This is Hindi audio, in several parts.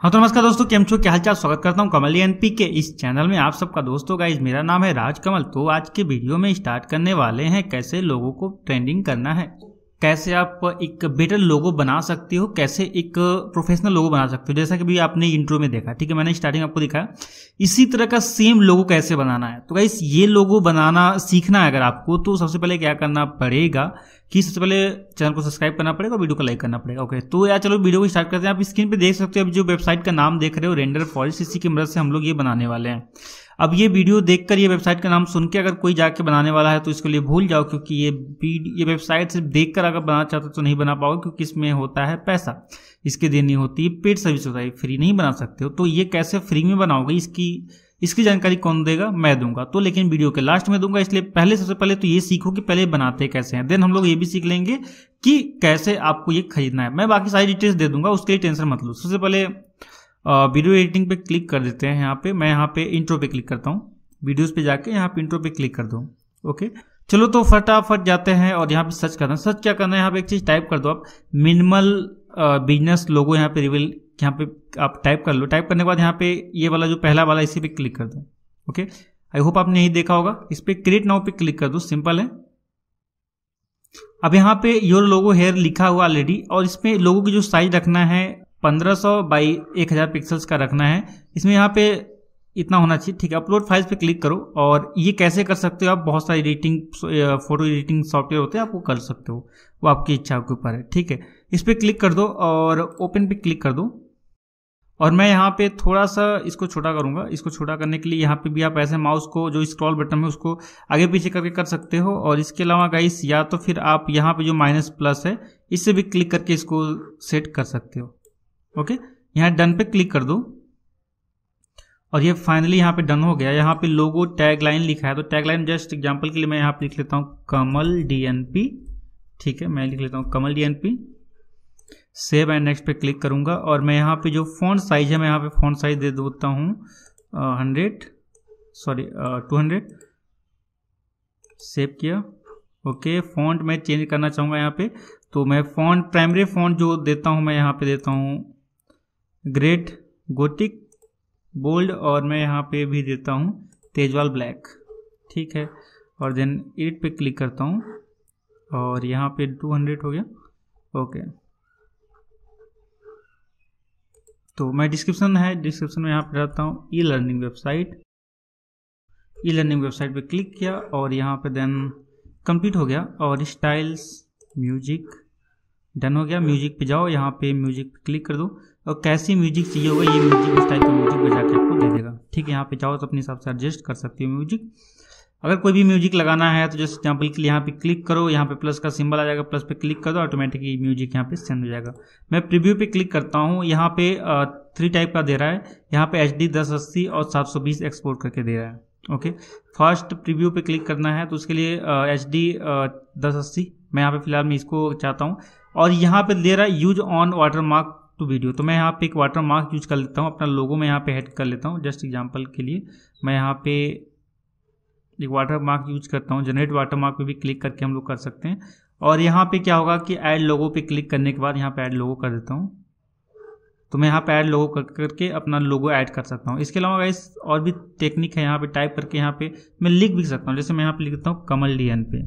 हाँ तो नमस्कार दोस्तों, केम छो, क्या हालचाल स्वागत करता हूँ कमल एनपी के इस चैनल में आप सबका दोस्तों। गाइज़ मेरा नाम है राज कमल तो आज के वीडियो में स्टार्ट करने वाले हैं कैसे लोगों को ट्रेंडिंग करना है। कैसे आप एक बेटर लोगो बना सकते हो, कैसे एक प्रोफेशनल लोगो बना सकते हो? जैसा कि भी आपने इंट्रो में देखा, ठीक है, मैंने स्टार्टिंग आपको दिखाया। इसी तरह का सेम लोगो कैसे बनाना है? तो गाइस ये लोगो बनाना सीखना है अगर आपको तो सबसे पहले क्या करना पड़ेगा कि सबसे पहले चैनल को सब्सक्राइब करना पड़ेगा वीडियो को लाइक करना पड़ेगा ओके तो यार चलो वीडियो को स्टार्ट करते हैं। आप स्क्रीन पर देख सकते हो अब जो वेबसाइट का नाम देख रहे हो रेंडर फॉल्स इसी की मदद से हम लोग ये बनाने वाले हैं। अब ये वीडियो देखकर ये वेबसाइट का नाम सुन के अगर कोई जाके बनाने वाला है तो इसके लिए भूल जाओ, क्योंकि ये ये वेबसाइट सिर्फ़ देखकर अगर बनाना चाहते तो नहीं बना पाओगे, क्योंकि इसमें होता है पैसा। इसके देनी होती है पेड सर्विस होता है फ्री नहीं बना सकते हो। तो ये कैसे फ्री में बनाओगे, इसकी इसकी जानकारी कौन देगा? मैं दूँगा। तो लेकिन वीडियो के लास्ट में दूँगा, इसलिए पहले, सबसे पहले तो ये सीखो कि पहले बनाते कैसे हैं। देन हम लोग ये भी सीख लेंगे कि कैसे आपको ये खरीदना है। मैं बाकी सारी डिटेल्स दे दूँगा, उसके लिए टेंशन मत लो। सबसे पहले वीडियो एडिटिंग पे क्लिक कर देते हैं यहाँ पे। मैं यहाँ पे इंट्रो पे क्लिक करता हूँ। वीडियोस पे जाके यहाँ पे इंट्रो पे क्लिक कर दो। ओके चलो तो फटाफट जाते हैं और यहाँ पे सर्च करना है। सर्च क्या करना है? यहाँ पे एक चीज़ टाइप कर दो आप। मिनिमल बिज़नेस लोगो यहाँ पे रिविल यहाँ पे आप टाइप कर लो। टाइप करने के बाद यहाँ पे ये वाला जो पहला वाला इसी पे क्लिक कर दो। ओके आई होप आपने यही देखा होगा। इस पर क्रिएट नाउ पे क्लिक कर दो। सिंपल है। अब यहाँ पे योर लोगो हेयर लिखा हुआ ऑलरेडी और इसमें लोगों की जो साइज़ रखना है 1500 बाई 1000 पिक्सल्स का रखना है। इसमें यहाँ पे इतना होना चाहिए। ठीक है अपलोड फाइल्स पे क्लिक करो और ये कैसे कर सकते हो आप? बहुत सारी एडिटिंग फ़ोटो एडिटिंग सॉफ्टवेयर होते हैं, आप वो कर सकते हो। वो आपकी इच्छा के ऊपर है। ठीक है, इस पर क्लिक कर दो और ओपन पे क्लिक कर दो। और मैं यहाँ पे थोड़ा सा इसको छोटा करूँगा। इसको छोटा करने के लिए यहाँ पे भी आप ऐसे माउस को, जो स्क्रॉल बटन है, उसको आगे पीछे करके कर सकते हो। और इसके अलावा गाइस या तो फिर आप यहाँ पे जो माइनस प्लस है, इससे भी क्लिक करके इसको सेट कर सकते हो। ओके? यहाँ डन पे क्लिक कर दो। और ये फाइनली यहाँ पे डन हो गया। यहाँ पे लोगो टैग लाइन लिखा है। तो टैग लाइन जस्ट एग्ज़ाम्पल के लिए मैं यहाँ पे लिख लेता हूँ कमल डीएनपी ठीक है, मैं लिख लेता हूँ Kamal DNP save and next पे क्लिक करूँगा। और मैं यहाँ पे जो फ़ोन साइज़ है, मैं यहाँ पे फ़ोन साइज़ दे देता हूँ hundred sorry two hundred save किया। ओके फॉन्ट मैं चेंज करना चाहूँगा यहाँ पे। तो मैं फॉन्ट प्राइमरी फॉन्ट जो देता हूँ, मैं यहाँ पे देता हूँ ग्रेट, गोटिक, बोल्ड और मैं यहाँ पे भी देता हूँ तेजवाल ब्लैक। ठीक है, और देन एट पे क्लिक करता हूँ और यहाँ पे 200 हो गया। ओके तो मैं डिस्क्रिप्शन है डिस्क्रिप्शन में यहाँ पे रहता हूँ e learning website e learning website पे क्लिक किया और यहाँ पे देन कंप्लीट हो गया और स्टाइल्स म्यूज़िक डन हो गया। म्यूज़िक पे जाओ, यहाँ पे म्यूज़िक पे क्लिक कर दो। और कैसी म्यूज़िक चाहिए होगा, ये म्यूज़िक इस टाइप का म्यूज़िक बजा के आपको दे देगा। ठीक है, यहाँ पे जाओ तो अपने हिसाब से एडजस्ट कर सकती हो म्यूज़िक अगर कोई भी म्यूज़िक लगाना है तो जैसे एग्ज़ाम्पल के लिए यहाँ पे क्लिक करो, यहाँ पे प्लस का सिंबल आ जाएगा प्लस पे क्लिक कर दो ऑटोमेटिकली म्यूज़िक यहाँ पे सेंड हो जाएगा। मैं प्रीव्यू पे क्लिक करता हूँ, यहाँ पे थ्री टाइप का दे रहा है। यहाँ पे एच डी दस अस्सी और सात सौ बीस एक्सपोर्ट करके दे रहा है। ओके फ़र्स्ट प्रीव्यू पे क्लिक करना है तो उसके लिए एच डी दस अस्सी। मैं यहाँ पे फ़िलहाल मैं इसको चाहता हूँ। और यहाँ पे दे रहा है use on watermark to video तो मैं यहाँ पे एक वाटर मार्क यूज़ कर लेता हूँ, अपना लोगो मैं यहाँ पे हेड कर लेता हूँ जस्ट एग्जांपल के लिए। मैं यहाँ पे एक वाटर मार्क यूज़ करता हूँ जनरेट वाटर मार्क पे भी क्लिक करके हम लोग कर सकते हैं। और यहाँ पे क्या होगा कि ऐड लोगो पे क्लिक करने के बाद यहाँ पे ऐड लोगो कर देता हूँ। तो मैं यहाँ पे ऐड लोगो कर, करके अपना लोगो ऐड कर सकता हूँ। इसके अलावा इस और भी टेक्निक है यहाँ पे टाइप करके यहाँ पे मैं लिख भी सकता हूँ। जैसे मैं यहाँ पे लिखता हूँ कमल डी एन पे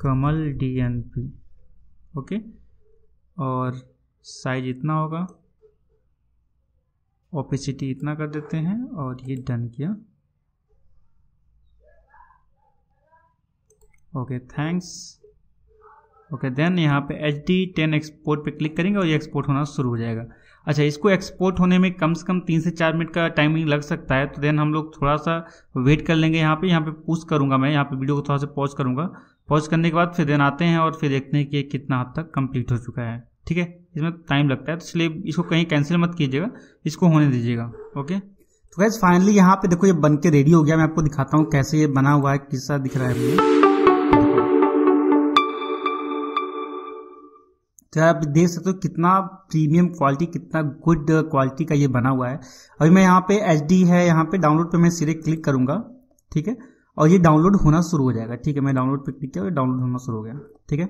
Kamal D N P okay और साइज़ इतना होगा ओपेसिटी इतना कर देते हैं और ये डन किया। ओके थैंक्स ओके देन यहाँ पे एच डी टेन एक्सपोर्ट पे क्लिक करेंगे और ये एक्सपोर्ट होना शुरू हो जाएगा। अच्छा इसको एक्सपोर्ट होने में कम से कम तीन से चार मिनट का टाइमिंग लग सकता है तो देन हम लोग थोड़ा सा वेट कर लेंगे यहाँ पे। यहाँ पे पूछ करूँगा मैं, यहाँ पे वीडियो को थोड़ा सा पॉज करूँगा। पॉज करने के बाद फिर देन आते हैं और फिर देखते हैं कि कितना हद तक कंप्लीट हो चुका है। ठीक है? इसमें टाइम लगता है तो इसलिए इसको कहीं कैंसिल मत कीजिएगा, इसको होने दीजिएगा ओके तो गैस फाइनली यहाँ पे देखो ये बन के रेडी हो गया, मैं आपको दिखाता हूँ कैसे ये बना हुआ है, किस दिख रहा है मुझे तो आप देख सकते हो कितना प्रीमियम क्वालिटी कितना गुड क्वालिटी का ये बना हुआ है। अभी मैं यहाँ पे एचडी है, यहाँ पे डाउनलोड पे मैं सिरे क्लिक करूँगा, ठीक है? और ये डाउनलोड होना शुरू हो जाएगा, ठीक है? मैं डाउनलोड पे क्लिक किया डाउनलोड होना शुरू हो गया, ठीक है?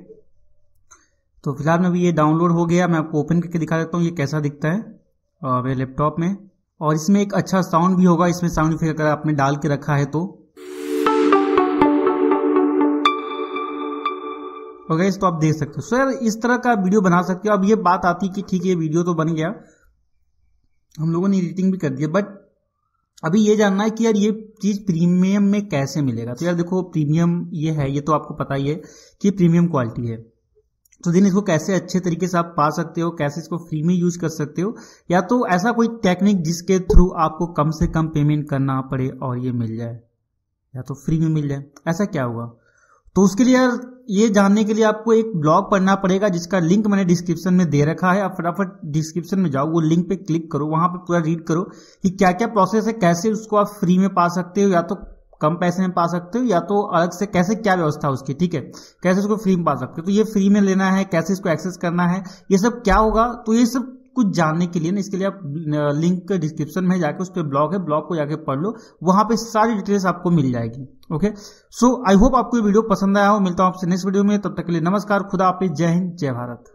तो फ़िलहाल में अभी ये डाउनलोड हो गया, मैं आपको ओपन करके दिखा देता हूँ, ये कैसा दिखता है मेरे लैपटॉप में। और इसमें एक अच्छा साउंड भी होगा, इसमें साउंड इफ़ेक्ट अगर आपने डाल के रखा है तो। और तो आप देख सकते हो। सर, इस तरह का वीडियो बना सकते हो। अब ये बात आती है कि ठीक है वीडियो तो बन गया। हम लोगों ने एडिटिंग भी कर दिया बट अभी ये जानना है कि यार ये चीज़ प्रीमियम में कैसे मिलेगा? तो यार देखो प्रीमियम ये है, ये तो आपको पता ही है कि प्रीमियम क्वालिटी है। तो दिन इसको कैसे अच्छे तरीके से आप पा सकते हो, कैसे इसको फ्री में यूज़ कर सकते हो, या तो ऐसा कोई टेक्निक जिसके थ्रू आपको कम से कम पेमेंट करना पड़े और ये मिल जाए, या तो फ्री में मिल जाए, ऐसा क्या होगा तो उसके लिए यार, ये जानने के लिए आपको एक ब्लॉग पढ़ना पड़ेगा जिसका लिंक मैंने डिस्क्रिप्शन में दे रखा है, आप फटाफट डिस्क्रिप्शन में जाओ, वो लिंक पे क्लिक करो, वहाँ पे पूरा रीड करो कि क्या क्या प्रोसेस है, कैसे उसको आप फ्री में पा सकते हो, या तो कम पैसे में पा सकते हो, या तो अलग से कैसे क्या व्यवस्था उसकी, ठीक है? कैसे उसको फ्री में पा सकते हो? तो ये फ्री में लेना है, कैसे इसको एक्सेस करना है, ये सब क्या होगा? तो ये सब कुछ जानने के लिए ना, इसके लिए आप लिंक डिस्क्रिप्शन में जाके उस पर ब्लॉग है ब्लॉग को जाके पढ़ लो, वहाँ पे सारी डिटेल्स आपको मिल जाएगी ओके सो आई होप आपको ये वीडियो पसंद आया हो, मिलता हूँ आपसे नेक्स्ट वीडियो में, तब तक के लिए नमस्कार, खुदा आप जय हिंद, जय भारत।